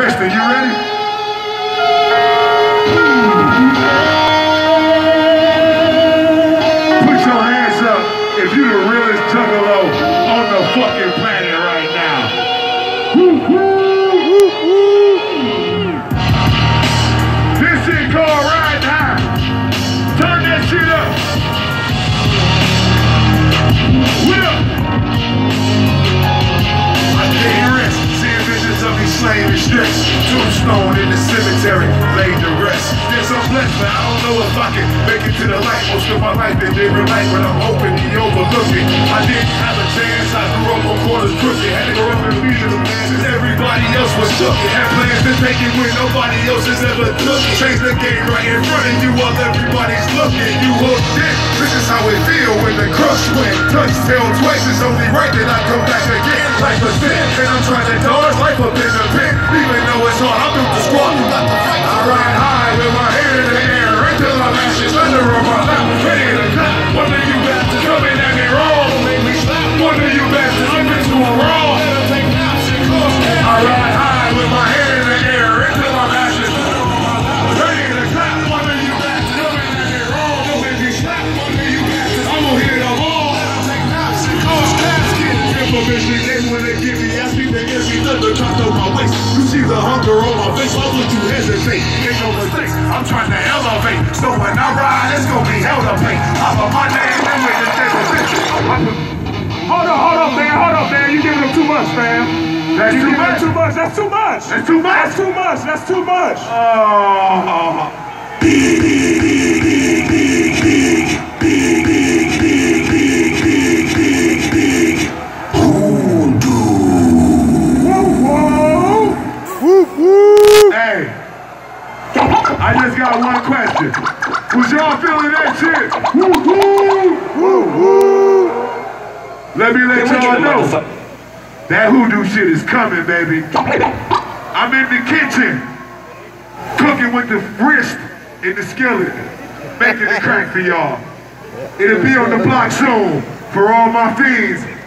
Preston, you ready? Tombstone in the cemetery, laid to rest. Yes, I'm blessed, but I don't know if I can make it to the light. Most of my life been living life, but I'm hoping he overlooked it. I didn't have a chance. I grew up on corners crooked. Had to grow up the man since everybody else was shook. Had plans to take it when nobody else has ever took it. Change the game right in front of you while everybody's looking. You hooked in. This is how it feel when the crush went. Touch tail twice. It's only right that I come back again. Life a sin, and I'm trying to dodge when they give me me they give me on my waist. You see the hunger on my face, why would you hesitate? Make no mistakes, I'm trying to elevate. So when I ride, it's gonna be hell to pay. I put my name in with the devil. Hold on, hold on, man, hold on, man. You giving them too much, fam. That's You too much. too much. That's too much. That's too much. That's too much. That's too much. Oh. I just got one question. Was y'all feeling that shit? Woo hoo! Woo hoo! Let me let y'all know. That hoodoo shit is coming, baby. I'm in the kitchen, cooking with the wrist in the skillet, making the crack for y'all. It'll be on the block soon for all my fiends